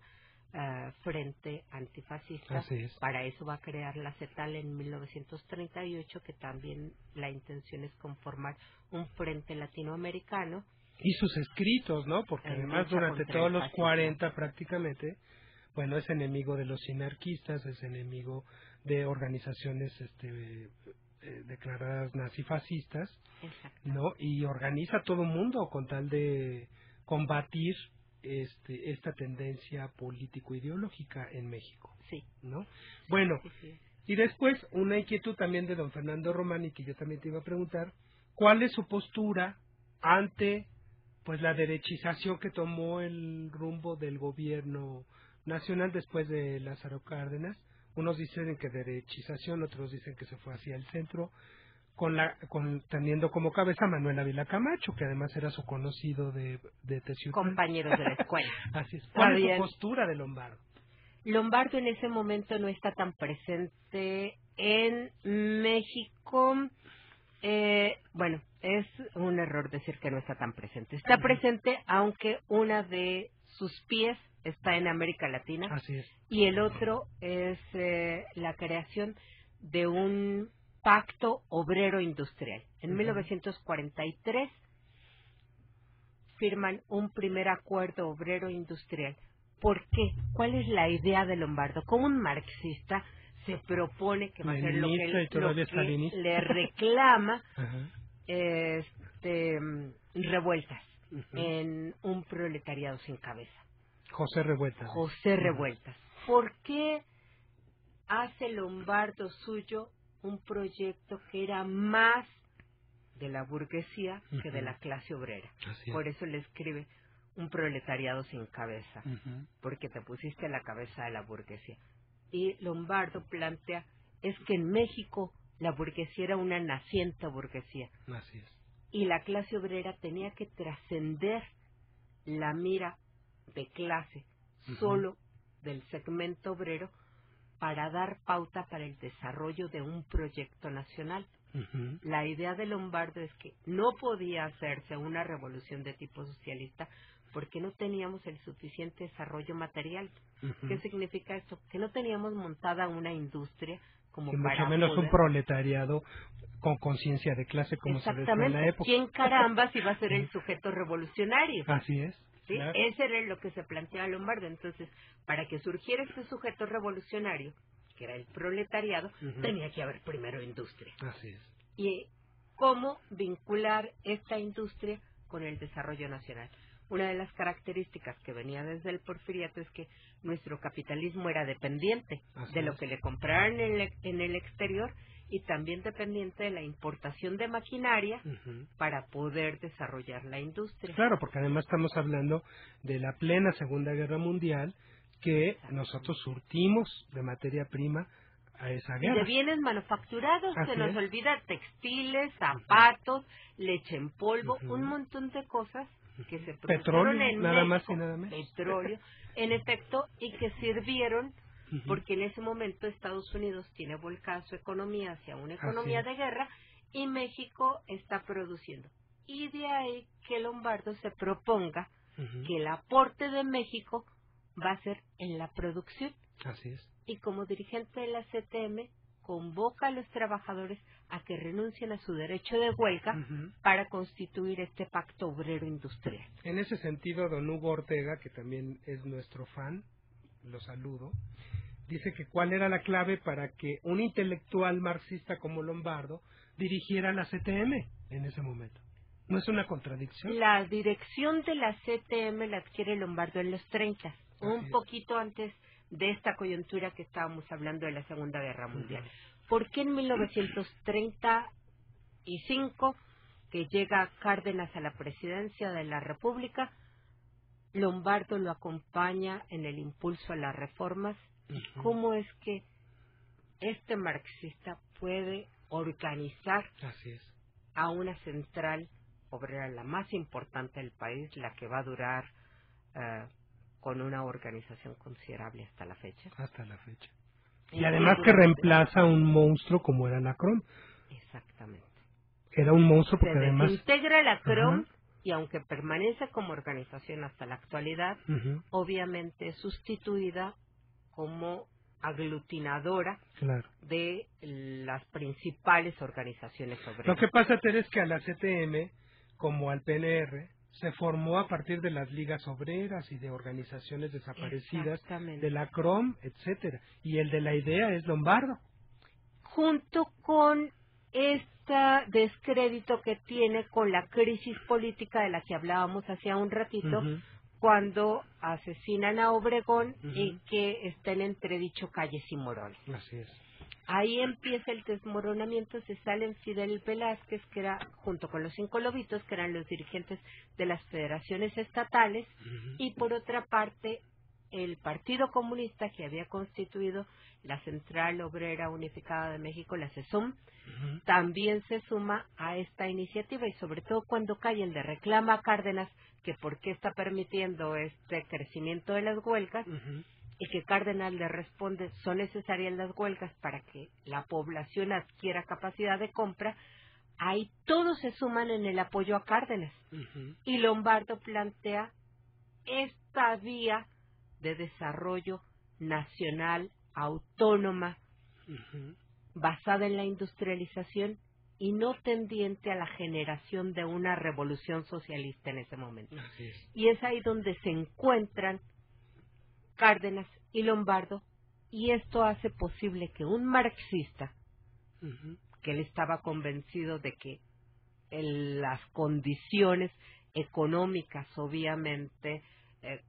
eh, frente antifascista. Es. Para eso va a crear la CETAL en 1938, que también la intención es conformar un frente latinoamericano. Y sus escritos, ¿no? Porque además durante todos los fascismo. 40 prácticamente, bueno, es enemigo de los sinarquistas, es enemigo de organizaciones este, eh, declaradas nazifascistas, Exacto. ¿no? Y organiza a todo el mundo con tal de combatir este, esta tendencia político-ideológica en México, Sí. ¿no? Bueno, sí, sí. y después una inquietud también de don Fernando Romani que yo también te iba a preguntar, ¿cuál es su postura ante pues la derechización que tomó el rumbo del gobierno nacional después de Lázaro Cárdenas? Unos dicen que derechización, otros dicen que se fue hacia el centro, con la, con, teniendo como cabeza a Manuel Ávila Camacho, que además era su conocido de, de Teciutlán. Compañeros de la escuela. Así es. ¿Cuál es su postura de Lombardo? Lombardo en ese momento no está tan presente en México. Eh, bueno, es un error decir que no está tan presente. Está presente aunque una de sus pies está en América Latina Así es. y el otro es eh, la creación de un pacto obrero industrial. En Ujú. 1943 firman un primer acuerdo obrero industrial. ¿Por qué? ¿Cuál es la idea de Lombardo? Como un marxista se propone que va a ser lo que, lo le reclama este, revueltas en un proletariado sin cabeza. José Revuelta. José Revueltas. ¿Por qué hace Lombardo suyo un proyecto que era más de la burguesía que de la clase obrera? Es. Por eso le escribe un proletariado sin cabeza, porque te pusiste la cabeza de la burguesía. Y Lombardo plantea, es que en México la burguesía era una naciente burguesía Así es. y la clase obrera tenía que trascender la mira de clase solo del segmento obrero para dar pauta para el desarrollo de un proyecto nacional. La idea de Lombardo es que no podía hacerse una revolución de tipo socialista porque no teníamos el suficiente desarrollo material. Ujú. ¿Qué significa esto? Que no teníamos montada una industria como Y mucho para menos un proletariado con conciencia de clase como se decía en la época. ¿Quién carambas iba a ser el sujeto revolucionario? Así es. ¿sí? claro. Ese era lo que se planteaba Lombardo. Entonces, para que surgiera este sujeto revolucionario, que era el proletariado, tenía que haber primero industria. Así es. Y cómo vincular esta industria con el desarrollo nacional. Una de las características que venía desde el porfiriato es que nuestro capitalismo era dependiente Así de lo es. que le compraran en el, en el exterior y también dependiente de la importación de maquinaria Ujú. para poder desarrollar la industria. Claro, porque además estamos hablando de la plena Segunda Guerra Mundial que nosotros surtimos de materia prima a esa Y guerra. de bienes manufacturados, Así se nos es. olvida textiles, zapatos, leche en polvo, Ujú. un montón de cosas que se Petróleo, en nada más y nada menos. petróleo, en efecto, y que sirvieron porque en ese momento Estados Unidos tiene volcada su economía hacia una economía de guerra y México está produciendo. Y de ahí que Lombardo se proponga que el aporte de México va a ser en la producción Así es. y como dirigente de la CTM convoca a los trabajadores a que renuncien a su derecho de huelga Ujú. para constituir este pacto obrero industrial. En ese sentido, don Hugo Ortega, que también es nuestro fan, lo saludo, dice que cuál era la clave para que un intelectual marxista como Lombardo dirigiera la CTM en ese momento. ¿No es una contradicción? La dirección de la CTM la adquiere Lombardo en los 30, un es. poquito antes de esta coyuntura que estábamos hablando de la Segunda Guerra Mundial. ¿Por qué en 1935, que llega Cárdenas a la presidencia de la República, Lombardo lo acompaña en el impulso a las reformas? Ujú. ¿Cómo es que este marxista puede organizar Así es. a una central obrera la más importante del país, la que va a durar eh, con una organización considerable hasta la fecha. Hasta la fecha. Y además que reemplaza a un monstruo como era Nacron. Exactamente. Era un monstruo porque Se además... desintegra la CROM Ajá. y aunque permanece como organización hasta la actualidad, obviamente es sustituida como aglutinadora Claro. de las principales organizaciones obreras. Lo que pasa, Tere, es que a la CTM, como al PNR, se formó a partir de las ligas obreras y de organizaciones desaparecidas, de la CROM, etcétera. Y el de la idea es Lombardo. junto con este descrédito que tiene con la crisis política de la que hablábamos hace un ratito, cuando asesinan a Obregón y que está en entredicho Calles y Morones. Así es. Ahí empieza el desmoronamiento, se salen Fidel Velázquez, que era, junto con los cinco lobitos, que eran los dirigentes de las federaciones estatales, y por otra parte, el Partido Comunista, que había constituido la Central Obrera Unificada de México, la CESUM, también se suma a esta iniciativa, y sobre todo cuando Callen le reclama a Cárdenas que por qué está permitiendo este crecimiento de las huelgas, y que Cárdenas le responde son necesarias las huelgas para que la población adquiera capacidad de compra, ahí todos se suman en el apoyo a Cárdenas. Y Lombardo plantea esta vía de desarrollo nacional, autónoma, basada en la industrialización y no tendiente a la generación de una revolución socialista en ese momento. Es. Y es ahí donde se encuentran Cárdenas y Lombardo, y esto hace posible que un marxista, que él estaba convencido de que el- las condiciones económicas obviamente eh,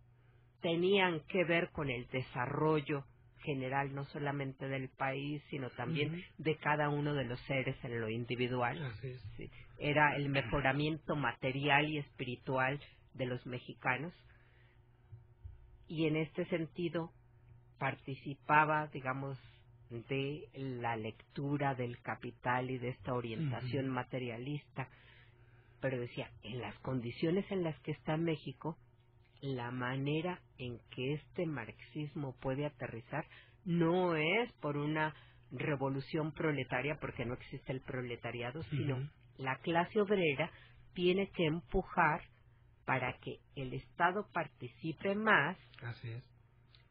tenían que ver con el desarrollo general no solamente del país sino también de cada uno de los seres en lo individual. Así es. Sí, era el mejoramiento material y espiritual de los mexicanos y en este sentido participaba, digamos, de la lectura del capital y de esta orientación materialista, pero decía, en las condiciones en las que está México, la manera en que este marxismo puede aterrizar no es por una revolución proletaria, porque no existe el proletariado, sino la clase obrera tiene que empujar para que el Estado participe más Así es.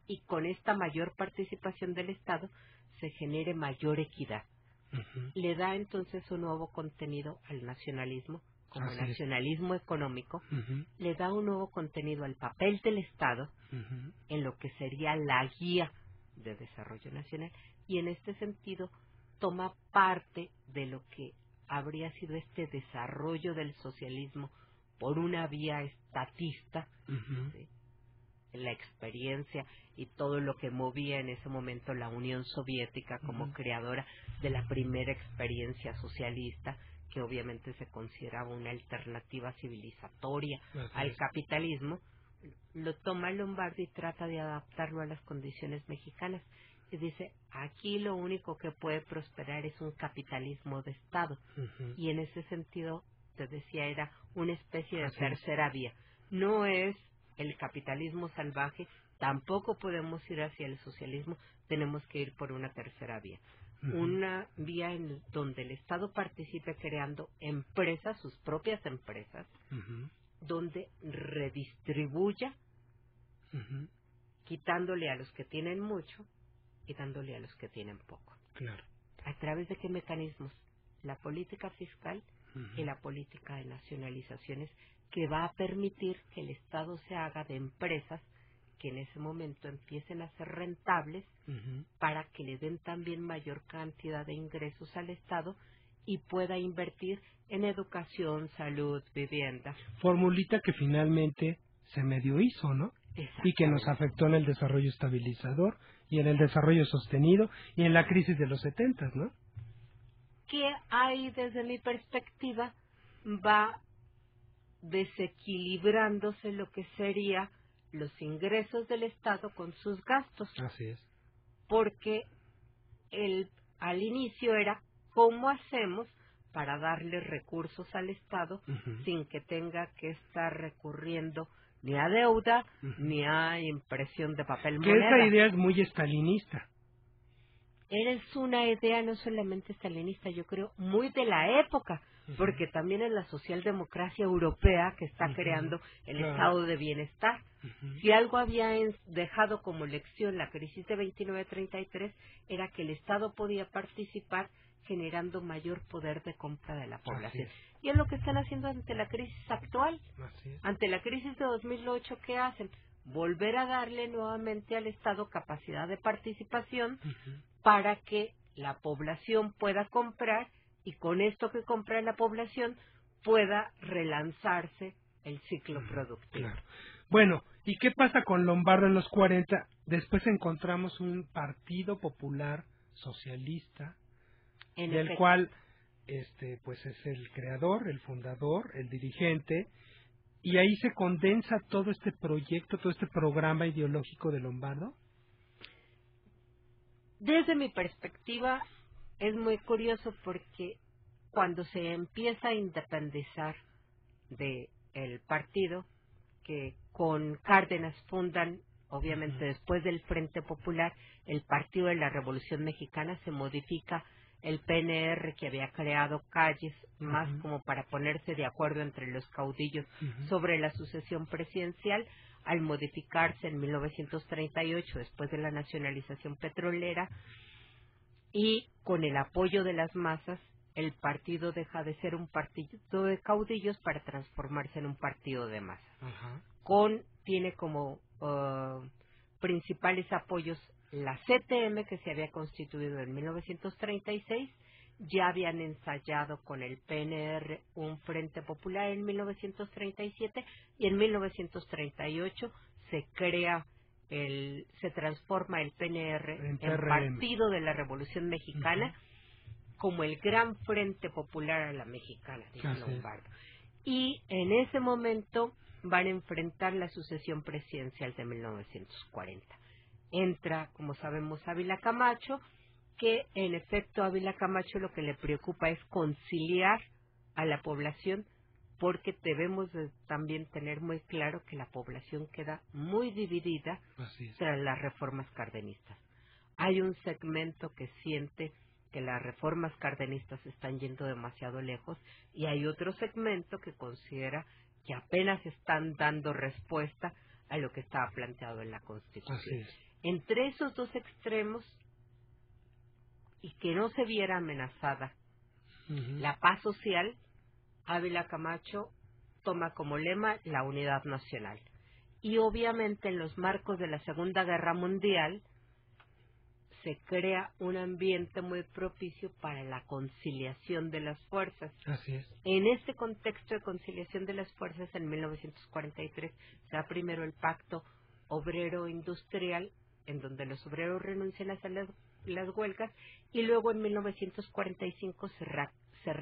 y con esta mayor participación del Estado se genere mayor equidad. Le da entonces un nuevo contenido al nacionalismo, como Así es. nacionalismo económico, le da un nuevo contenido al papel del Estado en lo que sería la guía de desarrollo nacional y en este sentido toma parte de lo que habría sido este desarrollo del socialismo por una vía estatista la experiencia y todo lo que movía en ese momento la Unión Soviética como creadora de la primera experiencia socialista que obviamente se consideraba una alternativa civilizatoria Así al es. capitalismo, lo toma Lombardi y trata de adaptarlo a las condiciones mexicanas. Y dice, aquí lo único que puede prosperar es un capitalismo de Estado. Y en ese sentido, te decía, era una especie de Así es. tercera vía. No es el capitalismo salvaje, tampoco podemos ir hacia el socialismo, tenemos que ir por una tercera vía. Una vía en donde el Estado participe creando empresas, sus propias empresas, donde redistribuya, quitándole a los que tienen mucho y dándole a los que tienen poco. Claro. ¿A través de qué mecanismos? La política fiscal Y la política de nacionalizaciones que va a permitir que el Estado se haga de empresas que en ese momento empiecen a ser rentables para que le den también mayor cantidad de ingresos al Estado y pueda invertir en educación, salud, vivienda. Formulita que finalmente se medio hizo, ¿no? Y que nos afectó en el desarrollo estabilizador y en el desarrollo sostenido y en la crisis de los setentas, ¿no? Que hay desde mi perspectiva va desequilibrándose lo que sería los ingresos del Estado con sus gastos, Así es. porque el, al inicio era cómo hacemos para darle recursos al Estado sin que tenga que estar recurriendo ni a deuda ni a impresión de papel Que moneda. esa idea es muy estalinista. Es una idea no solamente stalinista, yo creo, muy de la época, porque también es la socialdemocracia europea que está creando el Claro. estado de bienestar. Si algo había dejado como lección la crisis de 29-33 era que el Estado podía participar generando mayor poder de compra de la población. es. Y es lo que están haciendo ante la crisis actual. Ante la crisis de 2008, ¿qué hacen? Volver a darle nuevamente al Estado capacidad de participación para que la población pueda comprar y con esto que compra la población pueda relanzarse el ciclo productivo. Claro. Bueno, ¿y qué pasa con Lombardo en los 40? Después encontramos un partido popular socialista En del efecto. cual este pues es el creador, el fundador, el dirigente y ahí se condensa todo este proyecto, todo este programa ideológico de Lombardo. Desde mi perspectiva es muy curioso porque cuando se empieza a independizar de el partido que con Cárdenas fundan obviamente después del Frente Popular el Partido de la Revolución Mexicana se modifica el PNR que había creado calles más como para ponerse de acuerdo entre los caudillos sobre la sucesión presidencial al modificarse en 1938 después de la nacionalización petrolera y con el apoyo de las masas el partido deja de ser un partido de caudillos para transformarse en un partido de masas. Con tiene como uh, principales apoyos la CTM que se había constituido en 1936 ya habían ensayado con el PNR un Frente Popular en 1937 y en 1938 se crea el se transforma el PNR En PRM. Partido de la Revolución Mexicana como el gran Frente Popular a la Mexicana, dice. Lombardo. Y en ese momento van a enfrentar la sucesión presidencial de 1940. Entra, como sabemos, Ávila Camacho, que en efecto Ávila Camacho lo que le preocupa es conciliar a la población porque debemos de también tener muy claro que la población queda muy dividida tras las reformas cardenistas. Hay un segmento que siente que las reformas cardenistas están yendo demasiado lejos y hay otro segmento que considera que apenas están dando respuesta a lo que estaba planteado en la Constitución. Entre esos dos extremos y que no se viera amenazada la paz social, Ávila Camacho toma como lema la unidad nacional. Y obviamente en los marcos de la Segunda Guerra Mundial se crea un ambiente muy propicio para la conciliación de las fuerzas. Así es. En este contexto de conciliación de las fuerzas, en 1943 se da primero el pacto obrero-industrial, en donde los obreros renuncian a las, huelgas, y luego en 1945 se, ra- se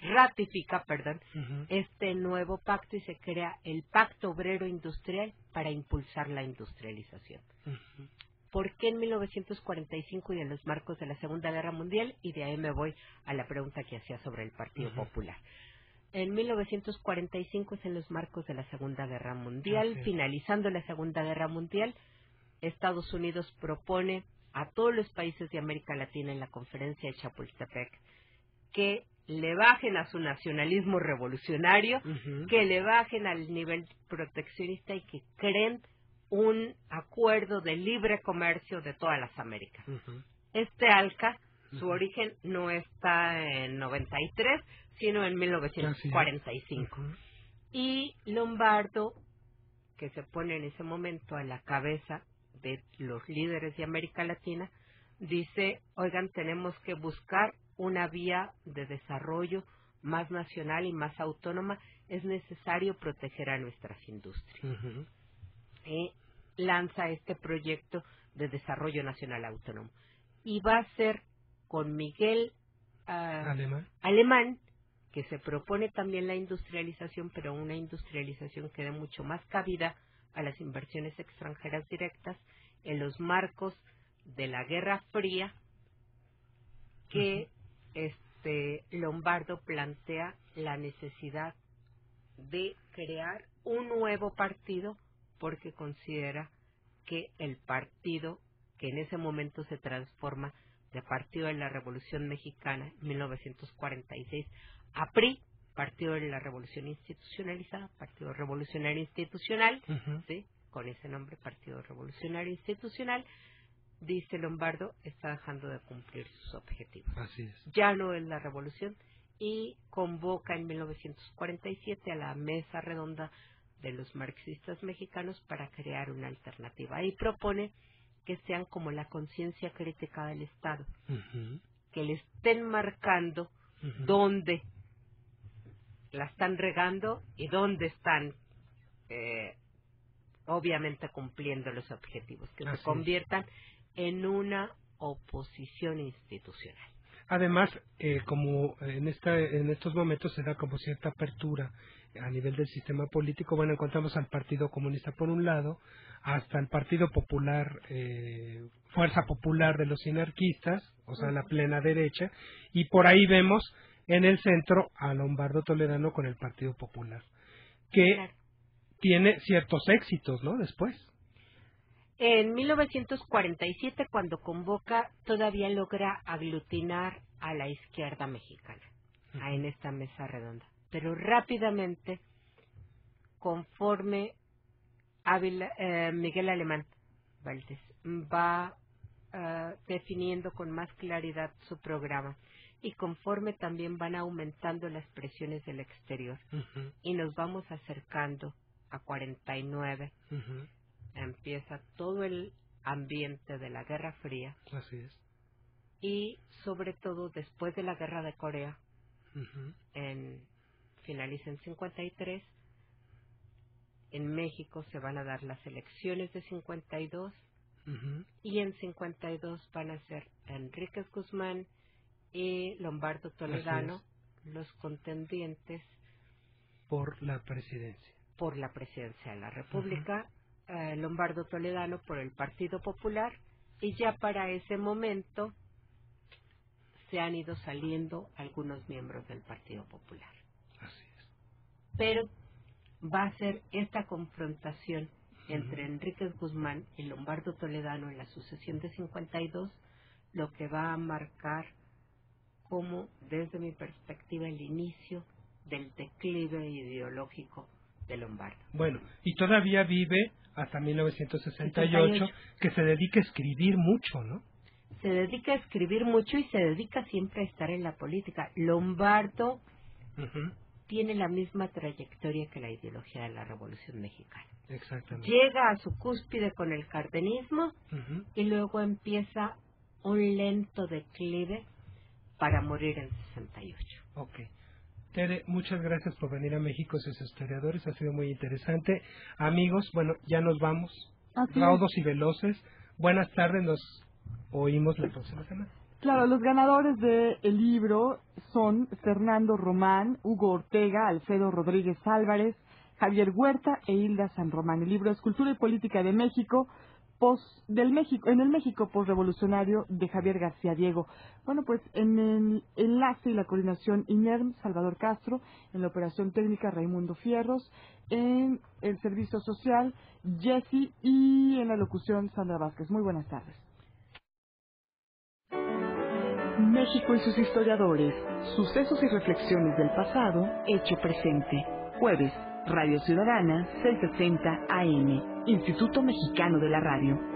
ratifica perdón, este nuevo pacto y se crea el Pacto Obrero-Industrial para impulsar la industrialización. Ujú. ¿Por qué en 1945 y en los marcos de la Segunda Guerra Mundial? Y de ahí me voy a la pregunta que hacía sobre el Partido Ujú. Popular. En 1945 es en los marcos de la Segunda Guerra Mundial. Finalizando la Segunda Guerra Mundial, Estados Unidos propone a todos los países de América Latina en la conferencia de Chapultepec que le bajen a su nacionalismo revolucionario, que le bajen al nivel proteccionista y que creen un acuerdo de libre comercio de todas las Américas. Este ALCA, su origen no está en 93, sino en 1945. Ujú. Y Lombardo, que se pone en ese momento a la cabeza de los líderes de América Latina, dice, oigan, tenemos que buscar una vía de desarrollo más nacional y más autónoma, es necesario proteger a nuestras industrias. Y lanza este proyecto de desarrollo nacional autónomo. Y va a ser con Miguel ah, Alemán. Alemán, que se propone también la industrialización, pero una industrialización que dé mucho más cabida a las inversiones extranjeras directas en los marcos de la Guerra Fría que este Lombardo plantea la necesidad de crear un nuevo partido porque considera que el partido que en ese momento se transforma de Partido de la Revolución Mexicana en 1946 a PRI, Partido de la Revolución Institucionalizada, Partido Revolucionario Institucional, ¿sí? con ese nombre, Partido Revolucionario Institucional, dice Lombardo, está dejando de cumplir sus objetivos. Así es. Ya no es la revolución y convoca en 1947 a la mesa redonda de los marxistas mexicanos para crear una alternativa y propone que sean como la conciencia crítica del Estado, que le estén marcando dónde la están regando y dónde están eh, obviamente cumpliendo los objetivos, que Así se es. conviertan en una oposición institucional. Además, eh, como en, esta, en estos momentos se da como cierta apertura a nivel del sistema político, bueno, encontramos al Partido Comunista por un lado, hasta el Partido Popular, eh, Fuerza Popular de los Sinarquistas, o sea, la plena derecha, y por ahí vemos en el centro a Lombardo Toledano con el Partido Popular, que tiene ciertos éxitos, ¿no? Después. En 1947, cuando convoca, todavía logra aglutinar a la izquierda mexicana en esta mesa redonda. Pero rápidamente, conforme Ávila- eh, Miguel Alemán Valdés va eh, definiendo con más claridad su programa y conforme también van aumentando las presiones del exterior. Y nos vamos acercando a 49 Ujú, empieza todo el ambiente de la Guerra Fría. Así es. y sobre todo después de la Guerra de Corea, Ujú, en, finaliza en 53, en México se van a dar las elecciones de 52 ujú. y en 52 van a ser Enríquez Guzmán y Lombardo Toledano los contendientes Por la presidencia. por la presidencia de la República, eh, Lombardo Toledano por el Partido Popular y ya para ese momento se han ido saliendo algunos miembros del Partido Popular. Así es. Pero va a ser esta confrontación entre Enríquez Guzmán y Lombardo Toledano en la sucesión de 52 lo que va a marcar como, desde mi perspectiva, el inicio del declive ideológico de Lombardo. Bueno, y todavía vive hasta 1968, 68. que se dedica a escribir mucho, ¿no? se dedica a escribir mucho y se dedica siempre a estar en la política. Lombardo tiene la misma trayectoria que la ideología de la Revolución Mexicana. Exactamente. Llega a su cúspide con el cardenismo y luego empieza un lento declive para morir en 68. Ok. Tere, muchas gracias por venir a México, sus historiadores, ha sido muy interesante. Amigos, bueno, ya nos vamos. Es. Raudos y veloces. Buenas tardes, nos oímos la próxima semana. Claro, los ganadores del libro son Fernando Román, Hugo Ortega, Alfredo Rodríguez Álvarez, Javier Huerta e Hilda San Román. El libro es Cultura y Política de México, pos, del México, en el México postrevolucionario de Javier García Diego. Bueno, pues en el enlace y la coordinación INERM, Salvador Castro, en la operación técnica Raimundo Fierros, en el servicio social Jesse y en la locución Sandra Vázquez. Muy buenas tardes. México y sus historiadores. Sucesos y reflexiones del pasado, hecho presente. Jueves, Radio Ciudadana, 660 AM. Instituto Mexicano de la Radio.